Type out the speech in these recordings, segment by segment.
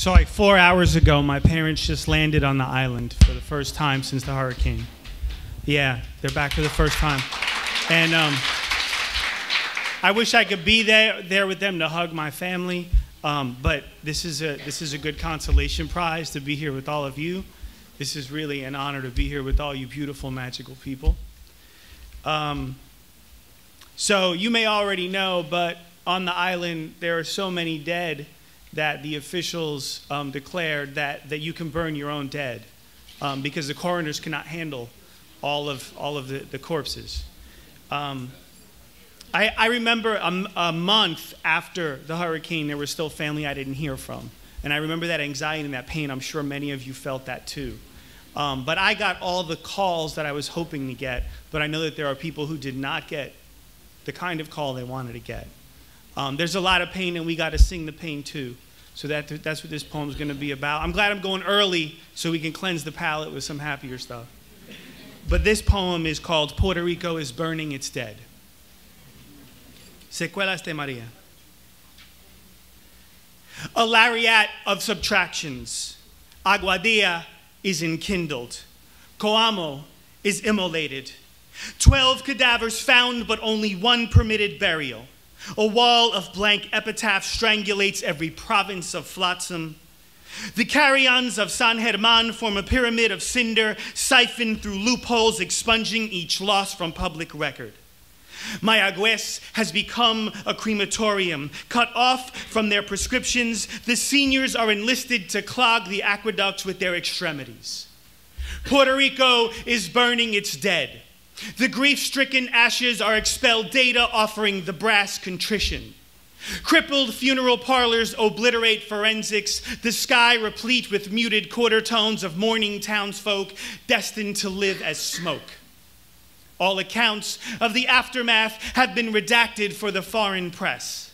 So, like four hours ago, my parents just landed on the island for the first time since the hurricane. Yeah, they're back for the first time. And um, I wish I could be there, there with them to hug my family. Um, but this is, a, this is a good consolation prize to be here with all of you. This is really an honor to be here with all you beautiful, magical people. Um, so, you may already know, but on the island, there are so many dead that the officials um, declared that, that you can burn your own dead um, because the coroners cannot handle all of, all of the, the corpses. Um, I, I remember a, a month after the hurricane, there was still family I didn't hear from. And I remember that anxiety and that pain. I'm sure many of you felt that too. Um, but I got all the calls that I was hoping to get, but I know that there are people who did not get the kind of call they wanted to get. Um, there's a lot of pain, and we got to sing the pain too. So that, that's what this poem is going to be about. I'm glad I'm going early so we can cleanse the palate with some happier stuff. But this poem is called Puerto Rico is Burning Its Dead. Secuelas de Maria. A lariat of subtractions. Aguadilla is enkindled. Coamo is immolated. Twelve cadavers found, but only one permitted burial. A wall of blank epitaph strangulates every province of Flotsam. The carrions of San German form a pyramid of cinder, siphoned through loopholes, expunging each loss from public record. Mayagüez has become a crematorium. Cut off from their prescriptions, the seniors are enlisted to clog the aqueducts with their extremities. Puerto Rico is burning its dead. The grief stricken ashes are expelled data offering the brass contrition. Crippled funeral parlors obliterate forensics, the sky replete with muted quarter tones of mourning townsfolk destined to live as smoke. All accounts of the aftermath have been redacted for the foreign press.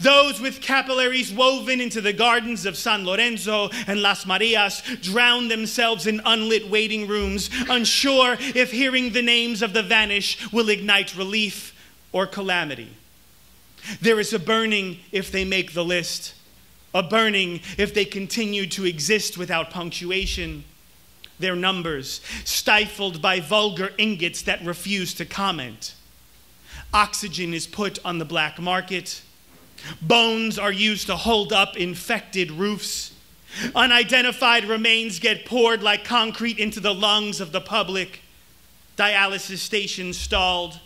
Those with capillaries woven into the gardens of San Lorenzo and Las Marias drown themselves in unlit waiting rooms, unsure if hearing the names of the vanished will ignite relief or calamity. There is a burning if they make the list, a burning if they continue to exist without punctuation. Their numbers, stifled by vulgar ingots that refuse to comment. Oxygen is put on the black market Bones are used to hold up infected roofs. Unidentified remains get poured like concrete into the lungs of the public. Dialysis stations stalled.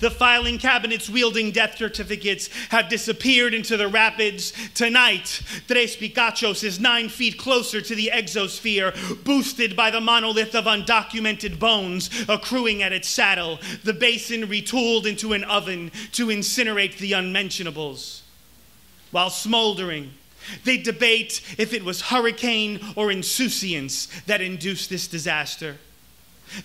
The filing cabinets wielding death certificates have disappeared into the rapids. Tonight, Tres Picachos is nine feet closer to the exosphere, boosted by the monolith of undocumented bones accruing at its saddle, the basin retooled into an oven to incinerate the unmentionables. While smoldering, they debate if it was hurricane or insouciance that induced this disaster.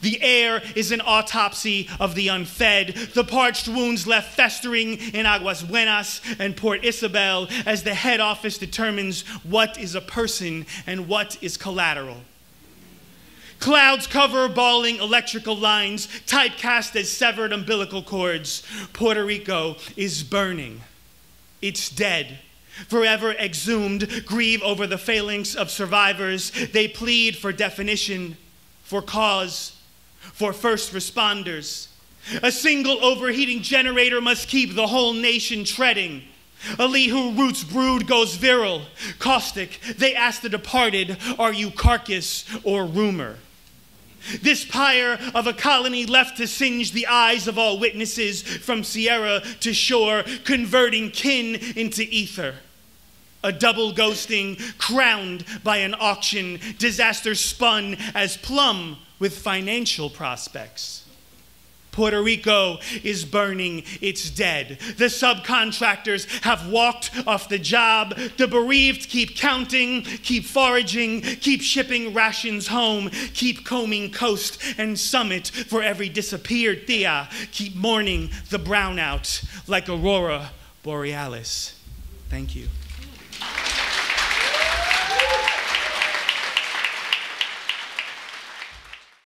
The air is an autopsy of the unfed, the parched wounds left festering in Aguas Buenas and Port Isabel as the head office determines what is a person and what is collateral. Clouds cover bawling electrical lines, typecast as severed umbilical cords. Puerto Rico is burning. It's dead forever exhumed, grieve over the failings of survivors. They plead for definition, for cause, for first responders. A single overheating generator must keep the whole nation treading. A Elihu Root's brood goes viral. Caustic, they ask the departed, Are you carcass or rumor? This pyre of a colony left to singe the eyes of all witnesses from Sierra to shore, converting kin into ether. A double ghosting crowned by an auction, disaster spun as plum with financial prospects. Puerto Rico is burning, it's dead. The subcontractors have walked off the job. The bereaved keep counting, keep foraging, keep shipping rations home, keep combing coast and summit for every disappeared tía, keep mourning the brownout like Aurora Borealis. Thank you.